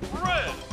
Red!